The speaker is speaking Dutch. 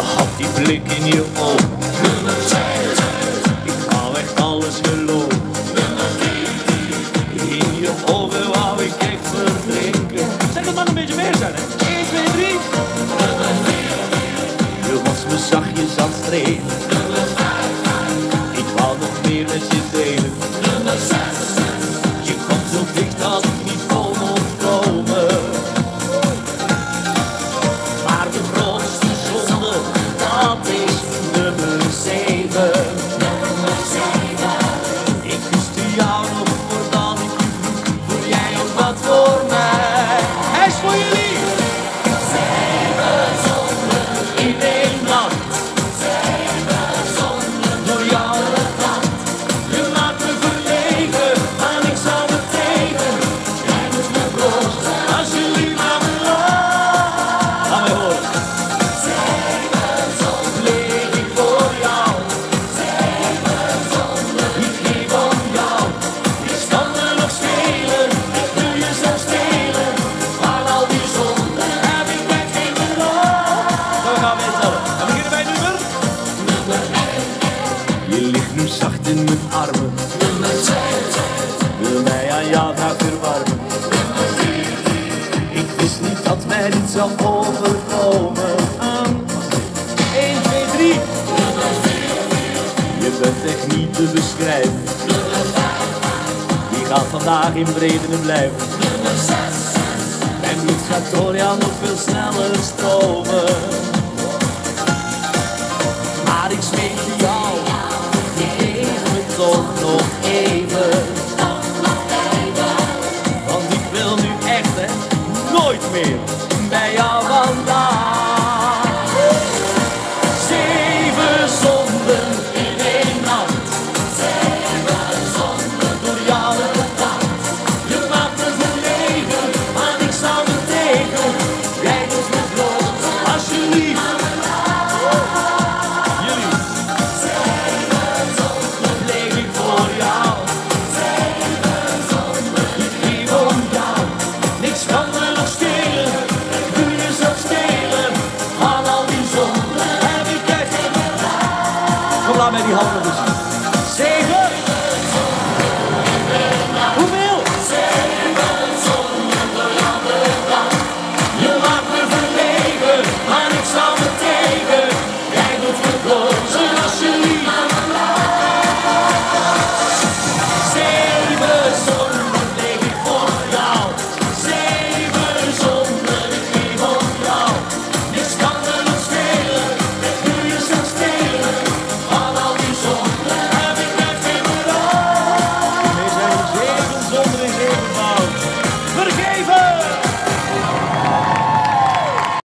Je had die blik in je oog. Ik wou echt alles geloven. In je ogen wou ik echt verdrinken. Zeg het maar een beetje meer zijn, hè? 1, 2, 3. Je was me zachtjes aan het strelen. Dat zacht in mijn armen. Wil mij aan jou graag verwarmen. Ik wist niet dat mij dit zou overkomen. 1, 2, 3. Je bent echt niet te beschrijven. Die gaat vandaag in Bredene blijven. Mijn bloed gaat door jou nog veel sneller stromen. nooit meer bij jou maybe half of us.